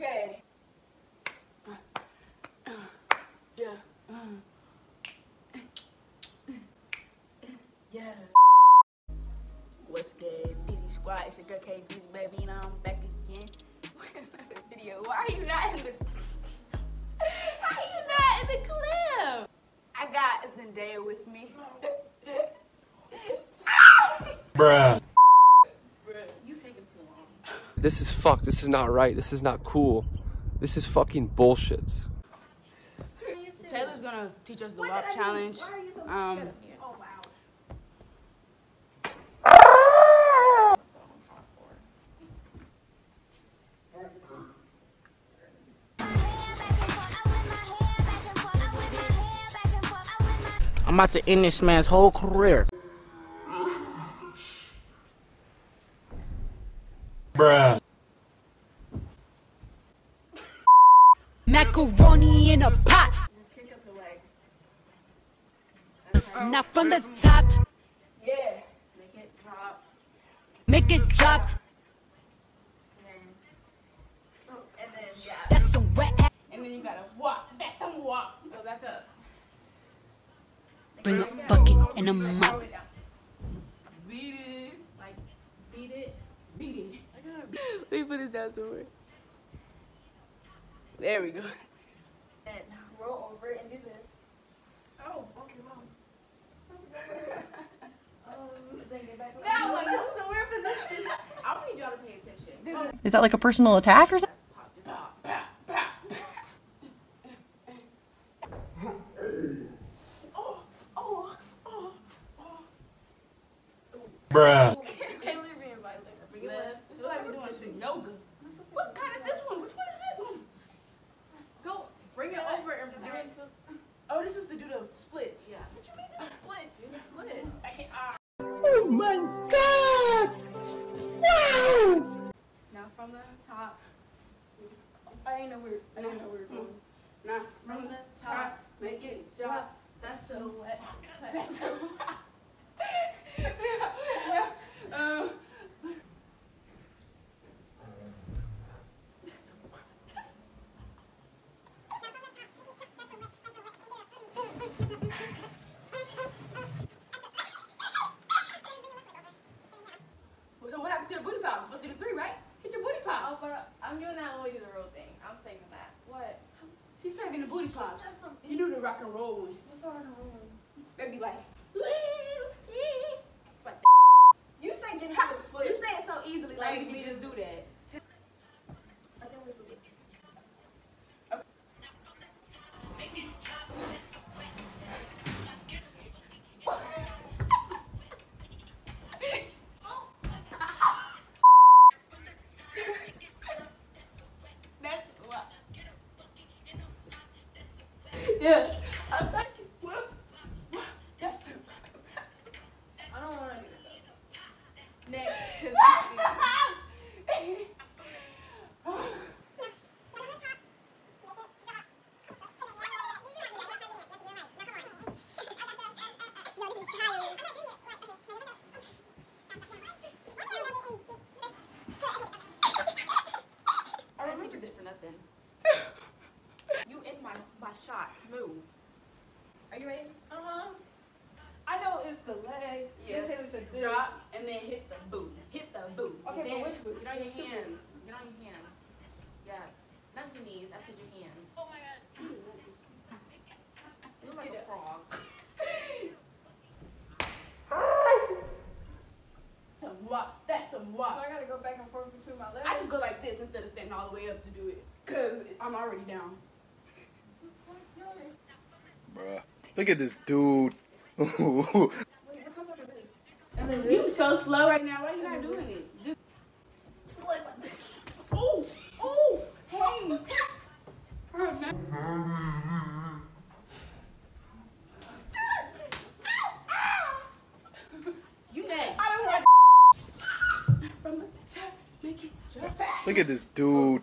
Okay. Yeah. Yeah. What's good, Deezy squad? It's your girl K Deezy Baby, and I'm back again with another video. Why are you not in the? Why are you not in the clip? I got Zendaya with me. Bruh. This is fucked. This is not right. This is not cool. This is fucking bullshit. Taylor's gonna teach us the WAP challenge. Um, I'm about to end this man's whole career. Bruh. Macaroni in a pot. Not from the top. yeah. Make it drop. Make it drop. And then, yeah. That's some wet ass. And then you gotta walk. That's some walk. Go back up. Bring a bucket and a mop. Throw it down. Beat it. Like, beat it. Beat it. I gotta beat it. Let me put it down somewhere. There we go. And roll over and do this. Oh, okay, mom. um, then get back now, like, this is a weird position. I need y'all to pay attention. Is that like a personal attack or something? Pop didn't know where. I didn't know we were hmm. going. Now from the top, make it drop. That's so wet. Oh That's so. yeah. Um. That's so wet. That's So what happened to the booty pops? Supposed to do the three, right? Hit your booty pops. Oh, but I'm doing that we do the real thing. I'm saving that. What? She's saving the booty pops. You do the rock and roll one. What's rock and roll? That'd be. Like Yeah. I'm taking. What? What? That's. I don't want to do that. Next, because I didn't teach you this for nothing. you in my my shots. Move. Are you ready? Uh huh. I know it's the leg. Yeah. Then Taylor said this. Drop and then hit the boot. Hit the boot. Okay, then but which boot? Get on your hands. Get on your hands. Yeah. Not your knees. I said your hands. Oh my god. You look like a frog. some walk. That's some So. I gotta go back and forth between my legs. I just go like this instead of standing all the way up to do it. Cause I'm already down. Bruh. Look at this dude. Wait, what comes after this? And then You so slow right now. Why you not doing it? Just. Oh, oh, hey. You next. I was like, From the top, make it jump back. Look at this dude.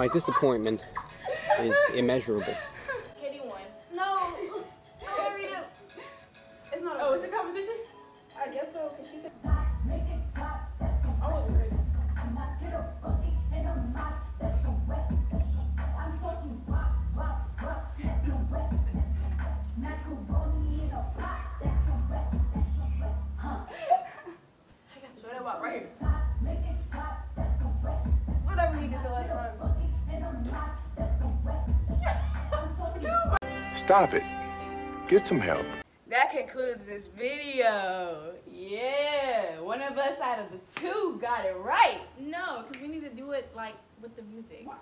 My disappointment is immeasurable. Stop it. Get some help. That concludes this video. Yeah, one of us out of the two got it right. No, because we need to do it like with the music. Why?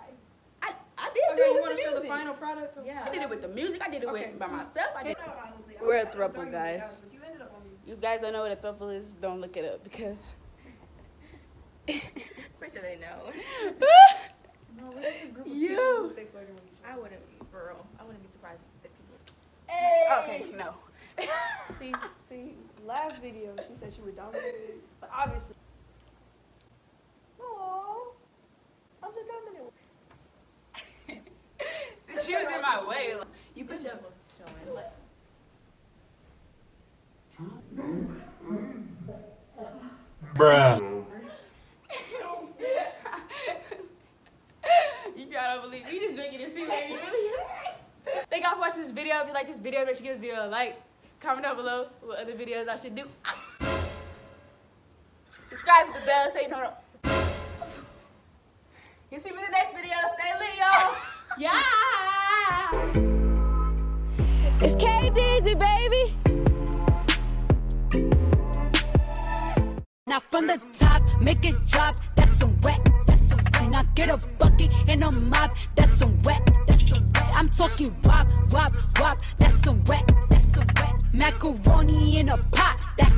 I, I did Okay, do it you with want the to show the music. final product? Yeah. I did it with the music. I did it Okay. with by myself. I did. Honestly, I We're a was- throuple, guys. guys, you ended up on me. You guys don't know what a throuple is? Don't look it up because. Pretty sure they know. No, we're just a group of You. people who stay flirting with each I wouldn't be for real. I wouldn't be surprised if the people. other. Okay, no. See, see, last video she said she would dominate, but obviously. Aww. I'm the dominant. Since she was in my way, you put your showing. Like, if y'all don't believe me, just making it seem like you really. Thank y'all for watching this video. If you like this video, make sure you give this video a like. Comment down below what other videos I should do. Subscribe with the bell so you know. You see me in the next video. Stay lit, y'all. Yeah. It's K Deezy, baby. Now from the top, make it drop. That's some wet. That's some wet. Now get a bucket and a mop. That's some wet. I'm talking WAP, WAP, WAP. That's some wet. That's some wet. Macaroni in a pot. That's